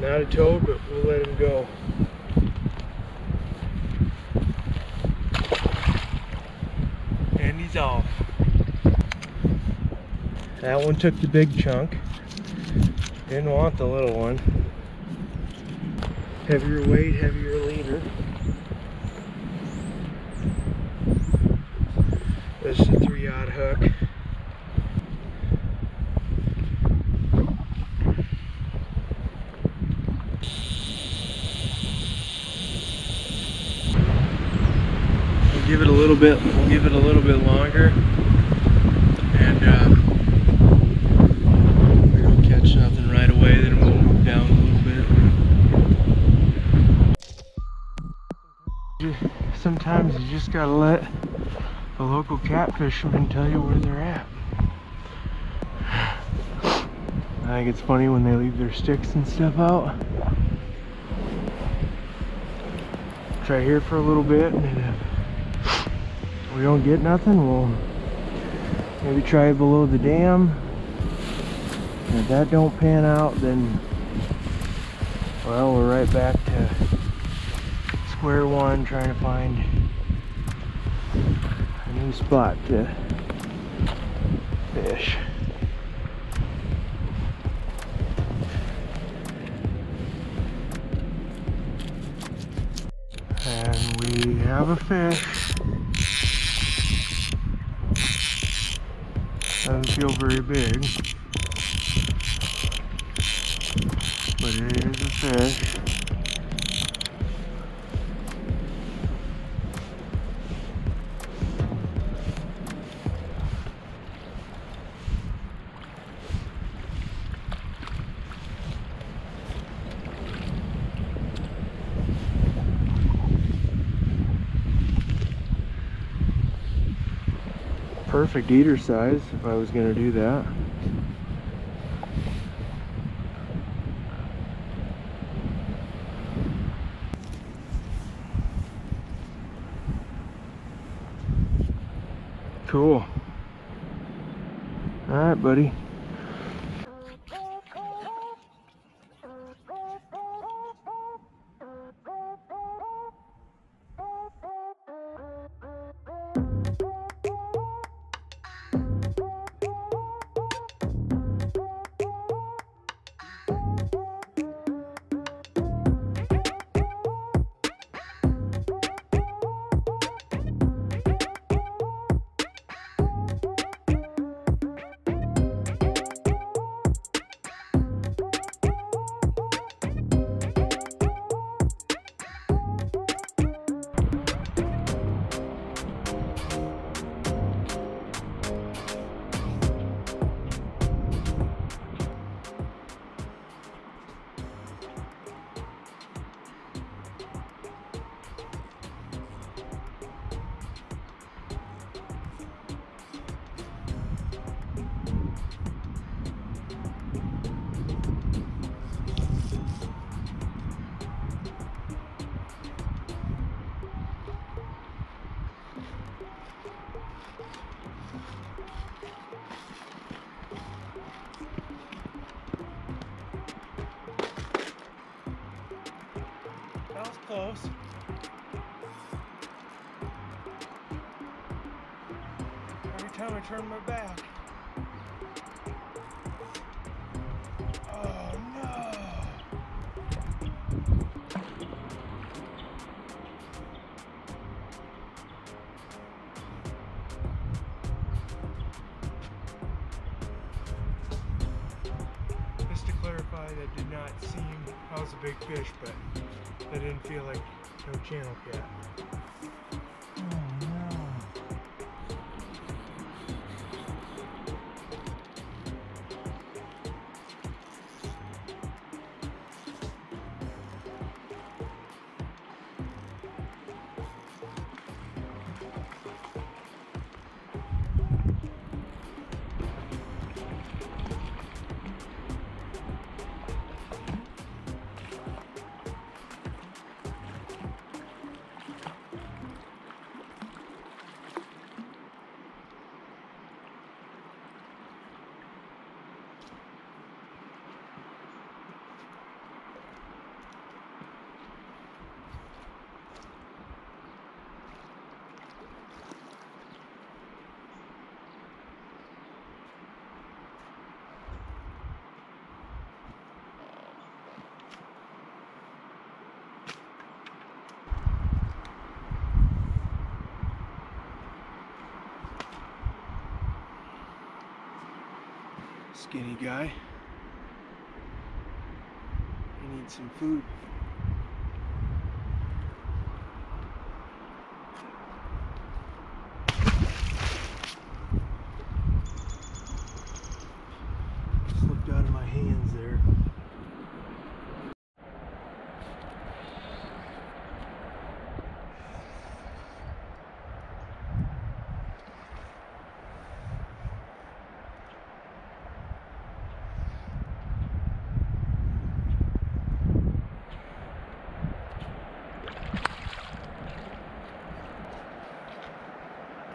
Not a toad, but we'll let him go. And he's off. That one took the big chunk. Didn't want the little one. Heavier weight, heavier leader. This is a three aught hook. We'll give it a little bit, we'll give it a little bit longer. And uh, we don't catch nothing right away, then we'll move down a little bit. Sometimes you just gotta let the local catfishermen tell you where they're at. I think it's funny when they leave their sticks and stuff out. Try here for a little bit, we don't get nothing, we'll maybe try it below the dam. And if that don't pan out, then well, we're right back to square one, trying to find a new spot to fish. And we have a fish. Doesn't feel very big. But it is a fish. Perfect eater size if I was going to do that. Cool. All right, buddy. Close. Every time I turn my back. Oh no! Just to clarify, that did not seem, that was a big fish, but that didn't feel like no channel cat. Skinny guy. He needs some food. Slipped out of my hands there.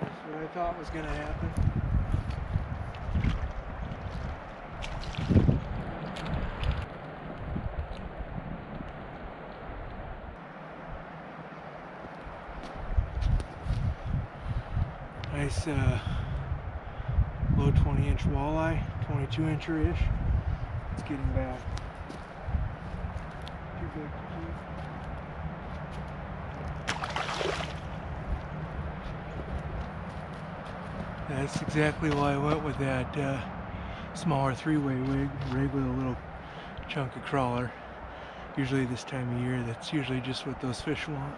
That's what I thought was gonna happen. Nice uh, low 20 inch walleye, 22 incher ish. It's getting back. Too big to keep. That's exactly why I went with that uh, smaller three-way rig, rig with a little chunk of crawler. Usually this time of year, that's usually just what those fish want.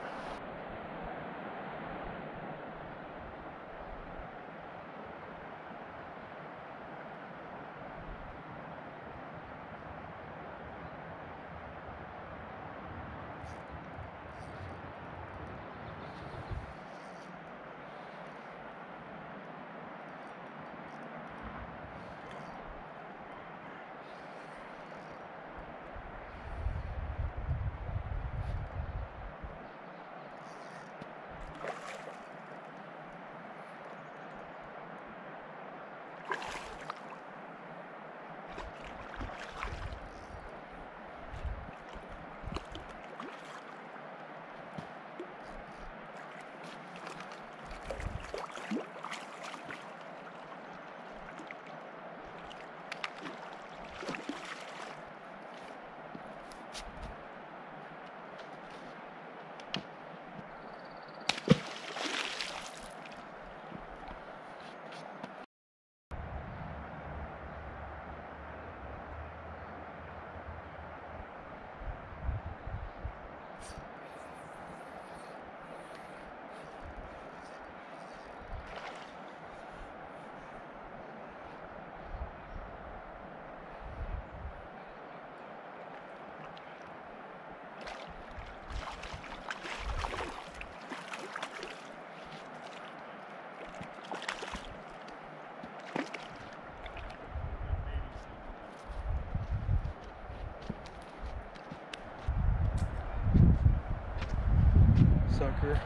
Sucker,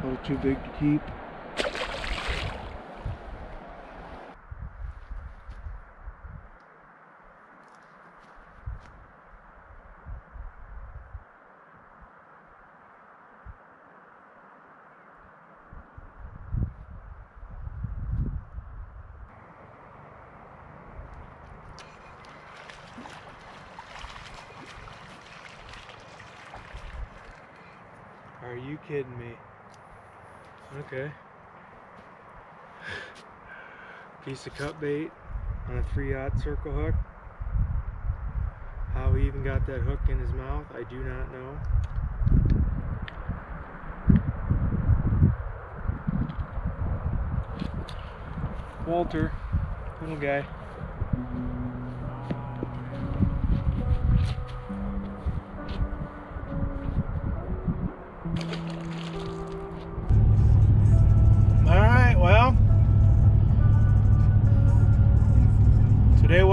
a little too big to keep. Are you kidding me? Okay. Piece of cut bait on a three aught circle hook. How he even got that hook in his mouth, I do not know. Walter, little guy.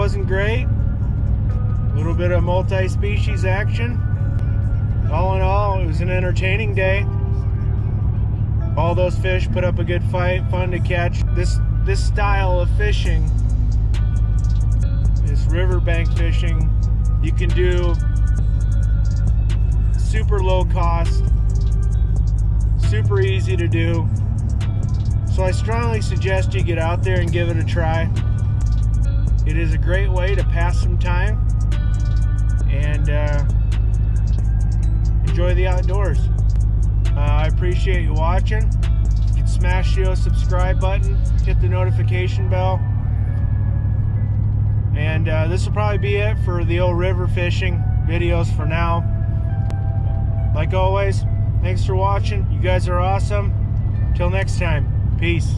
Wasn't great. A little bit of multi-species action. All in all, it was an entertaining day. All those fish put up a good fight, fun to catch. This this style of fishing, this riverbank fishing, you can do super low cost, super easy to do. So I strongly suggest you get out there and give it a try. It is a great way to pass some time and uh, enjoy the outdoors. Uh, I appreciate you watching. You can smash the subscribe button, hit the notification bell, and uh, this will probably be it for the old river fishing videos for now. Like always, thanks for watching. You guys are awesome. Till next time, peace.